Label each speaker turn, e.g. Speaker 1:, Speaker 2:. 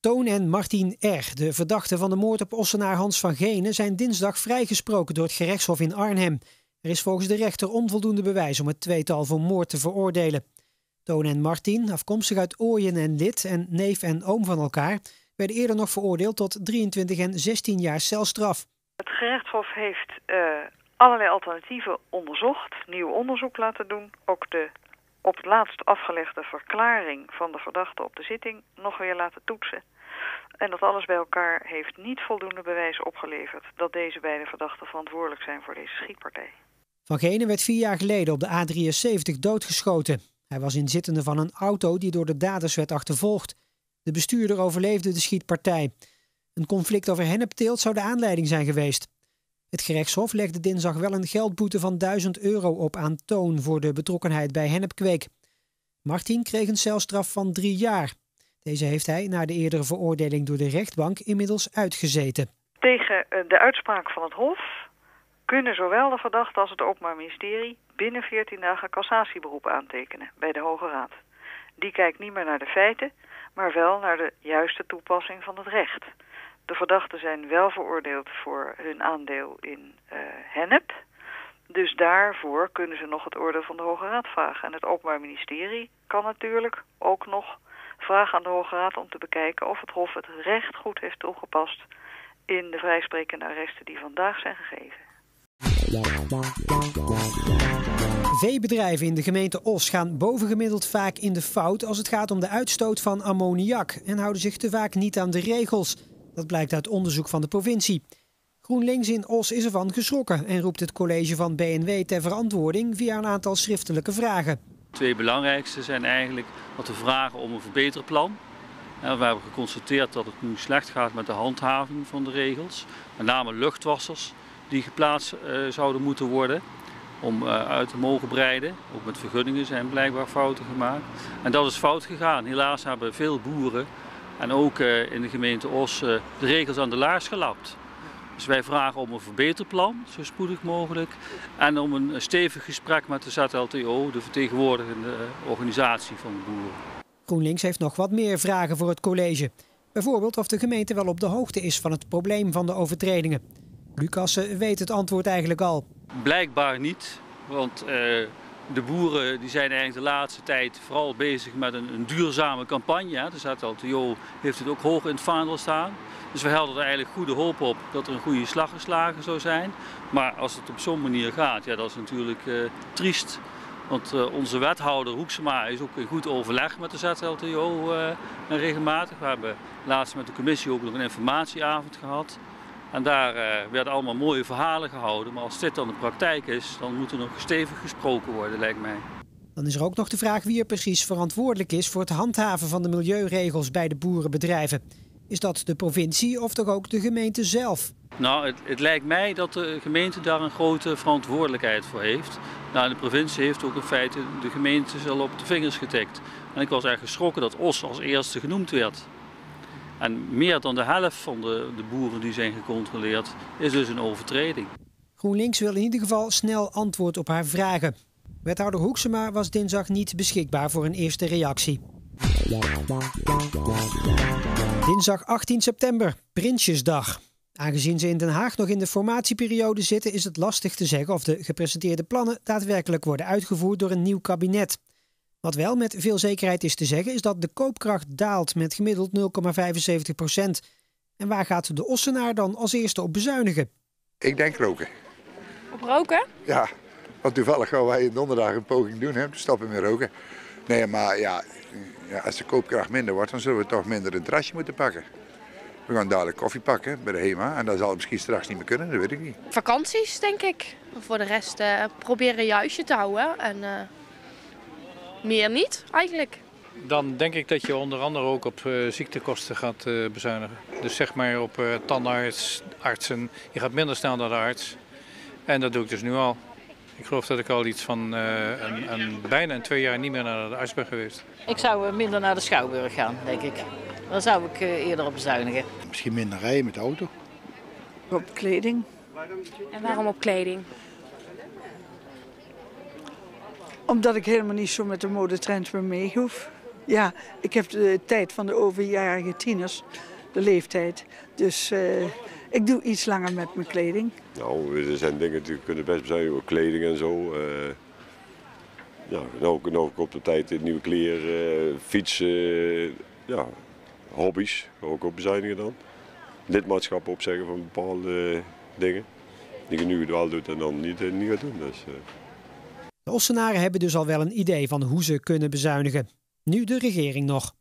Speaker 1: Toon en Martin R., de verdachten van de moord op Ossenaar Hans van Genen, zijn dinsdag vrijgesproken door het gerechtshof in Arnhem. Er is volgens de rechter onvoldoende bewijs om het tweetal voor moord te veroordelen. Toon en Martin, afkomstig uit Ooyen en Lid en neef en oom van elkaar, werden eerder nog veroordeeld tot 23 en 16 jaar celstraf.
Speaker 2: Het gerechtshof heeft uh, allerlei alternatieven onderzocht, nieuw onderzoek laten doen. Ook de op het laatst afgelegde verklaring van de verdachte op de zitting nog weer laten toetsen. En dat alles bij elkaar heeft niet voldoende bewijs opgeleverd dat deze beide verdachten verantwoordelijk zijn voor deze schietpartij.
Speaker 1: Van Genen werd vier jaar geleden op de A73 doodgeschoten. Hij was inzittende van een auto die door de daders werd achtervolgd. De bestuurder overleefde de schietpartij. Een conflict over hennepteelt zou de aanleiding zijn geweest. Het gerechtshof legde dinsdag wel een geldboete van 1000 euro op aan Toon voor de betrokkenheid bij hennepkweek. Martin kreeg een celstraf van drie jaar. Deze heeft hij na de eerdere veroordeling door de rechtbank inmiddels uitgezeten.
Speaker 2: Tegen eh, de uitspraak van het Hof kunnen zowel de verdachte als het Openbaar Ministerie binnen 14 dagen cassatieberoep aantekenen bij de Hoge Raad. Die kijkt niet meer naar de feiten, maar wel naar de juiste toepassing van het recht. De verdachten zijn wel veroordeeld voor hun aandeel in uh, hennep. Dus daarvoor kunnen ze nog het oordeel van de Hoge Raad vragen. En het Openbaar Ministerie kan natuurlijk ook nog vragen aan de Hoge Raad om te bekijken of het Hof het recht goed heeft toegepast in de vrijsprekende arresten die vandaag zijn gegeven.
Speaker 1: Veebedrijven in de gemeente Os gaan bovengemiddeld vaak in de fout als het gaat om de uitstoot van ammoniak en houden zich te vaak niet aan de regels. Dat blijkt uit onderzoek van de provincie. GroenLinks in Os is ervan geschrokken en roept het college van BNW ter verantwoording via een aantal schriftelijke vragen.
Speaker 3: Twee belangrijkste zijn eigenlijk dat we vragen om een verbeterplan. We hebben geconstateerd dat het nu slecht gaat met de handhaving van de regels. Met name luchtwassers die geplaatst uh, zouden moeten worden om uh, uit te mogen breiden. Ook met vergunningen zijn blijkbaar fouten gemaakt. En dat is fout gegaan. Helaas hebben veel boeren en ook uh, in de gemeente Os de regels aan de laars gelapt. Dus wij vragen om een verbeterplan, zo spoedig mogelijk. En om een stevig gesprek met de ZLTO, de vertegenwoordigende organisatie van de boeren.
Speaker 1: GroenLinks heeft nog wat meer vragen voor het college. Bijvoorbeeld of de gemeente wel op de hoogte is van het probleem van de overtredingen. Lucas weet het antwoord eigenlijk al.
Speaker 3: Blijkbaar niet, want uh, de boeren die zijn eigenlijk de laatste tijd vooral bezig met een, duurzame campagne. De ZLTO heeft het ook hoog in het vaandel staan. Dus we hadden er eigenlijk goede hoop op dat er een goede slag geslagen zou zijn. Maar als het op zo'n manier gaat, ja, dat is natuurlijk uh, triest. Want uh, onze wethouder Hoeksema is ook in goed overleg met de ZLTO uh, regelmatig. We hebben laatst met de commissie ook nog een informatieavond gehad. En daar uh, werden allemaal mooie verhalen gehouden. Maar als dit dan de praktijk is, dan moet er nog stevig gesproken worden, lijkt mij.
Speaker 1: Dan is er ook nog de vraag wie er precies verantwoordelijk is voor het handhaven van de milieuregels bij de boerenbedrijven. Is dat de provincie of toch ook de gemeente zelf?
Speaker 3: Nou, het, het, lijkt mij dat de gemeente daar een grote verantwoordelijkheid voor heeft. Nou, de provincie heeft ook in feite de gemeente al op de vingers getikt. En ik was erg geschrokken dat Os als eerste genoemd werd. En meer dan de helft van de, de boeren die zijn gecontroleerd is dus een overtreding.
Speaker 1: GroenLinks wil in ieder geval snel antwoord op haar vragen. Wethouder Hoeksema was dinsdag niet beschikbaar voor een eerste reactie. Dinsdag 18 september, Prinsjesdag. Aangezien ze in Den Haag nog in de formatieperiode zitten, is het lastig te zeggen of de gepresenteerde plannen daadwerkelijk worden uitgevoerd door een nieuw kabinet. Wat wel met veel zekerheid is te zeggen, is dat de koopkracht daalt met gemiddeld 0,75 procent. En waar gaat de Ossenaar dan als eerste op bezuinigen?
Speaker 4: Ik denk roken.
Speaker 5: Op roken?
Speaker 4: Ja, want toevallig gaan wij donderdag een poging doen, hè, te stoppen met roken. Nee, maar ja, ja, als de koopkracht minder wordt, dan zullen we toch minder een terrasje moeten pakken. We gaan dadelijk koffie pakken bij de HEMA en dat zal misschien straks niet meer kunnen, dat weet ik niet.
Speaker 5: Vakanties, denk ik. Voor de rest uh, proberen een juistje te houden en uh, meer niet eigenlijk.
Speaker 6: Dan denk ik dat je onder andere ook op uh, ziektekosten gaat bezuinigen. Dus zeg maar op tandarts, artsen. Je gaat minder snel naar de arts. En dat doe ik dus nu al. Ik geloof dat ik al iets van een, een, bijna een twee jaar niet meer naar de arts ben geweest.
Speaker 7: Ik zou minder naar de Schouwburg gaan, denk ik. Dan zou ik eerder op bezuinigen.
Speaker 8: Misschien minder rijden met de auto.
Speaker 9: Op kleding.
Speaker 5: En waarom op kleding?
Speaker 9: Omdat ik helemaal niet zo met de modetrend meer mee hoef. Ja, ik heb de tijd van de overjarige tieners, de leeftijd. Dus uh, ik doe iets langer met mijn kleding.
Speaker 10: Nou, er zijn dingen die kunnen best zijn, kleding en zo. Uh, ja, nou, nou op de tijd nieuwe kleren, fietsen, ja, hobby's, ook op bezuinigen dan. Lidmaatschappen opzeggen van bepaalde dingen. Die je nu wel doet en dan niet, niet gaat doen. Dus.
Speaker 1: De Ossenaren hebben dus al wel een idee van hoe ze kunnen bezuinigen. Nu de regering nog.